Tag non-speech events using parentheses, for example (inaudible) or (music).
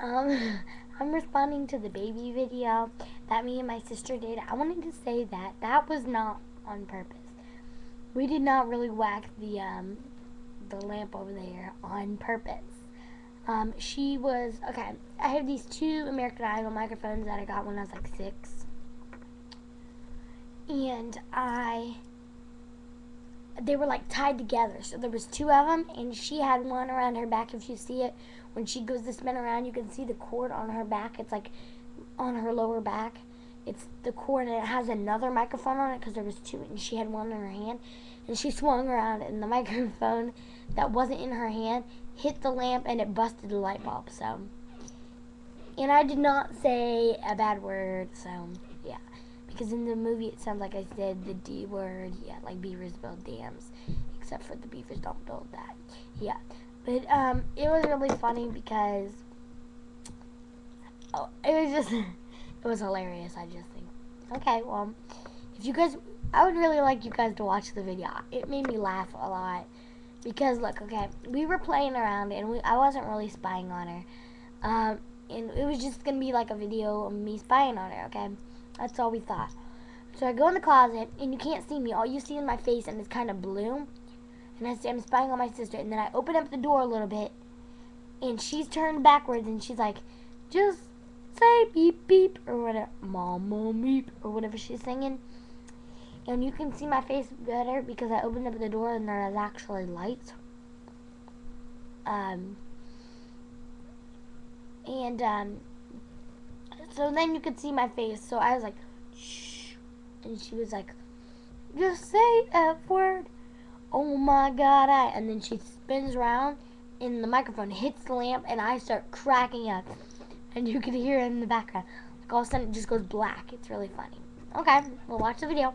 Um, (laughs) I'm responding to the baby video that me and my sister did. I wanted to say that that was not on purpose. We did not really whack the um, the lamp over there on purpose. Um, she was okay. I have these two American Idol microphones that I got when I was like six, and I they were like tied together. So there was two of them, and she had one around her back. If you see it, when she goes to spin around, you can see the cord on her back. It's like on her lower back. It's the cord, and it has another microphone on it because there was two, and she had one in her hand, and she swung around, and the (laughs) microphone that wasn't in her hand hit the lamp, and it busted the light bulb. So, and I did not say a bad word. So, because in the movie it sounds like I said the D word. Yeah, like beavers build dams, except for the beavers don't build that. Yeah, but um, it was really funny because oh, it was just (laughs) it was hilarious. I just think. Okay, well, if you guys, I would really like you guys to watch the video. It made me laugh a lot because look, okay, we were playing around and we, I wasn't really spying on her. Um, and it was just gonna be like a video of me spying on her, okay? That's all we thought. So I go in the closet, and you can't see me. All you see is my face, and it's kind of blue. And I say I'm spying on my sister. And then I open up the door a little bit, and she's turned backwards, and she's like, just say beep beep, or whatever, mama beep, or whatever she's singing. And you can see my face better because I opened up the door, and there is actually lights. Um, and um, so then you could see my face. So I was like, shh. And she was like, just say F word. Oh my god, I. And then she spins around and the microphone hits the lamp and I start cracking up. And you can hear it in the background. Like all of a sudden it just goes black. It's really funny. Okay, we'll watch the video.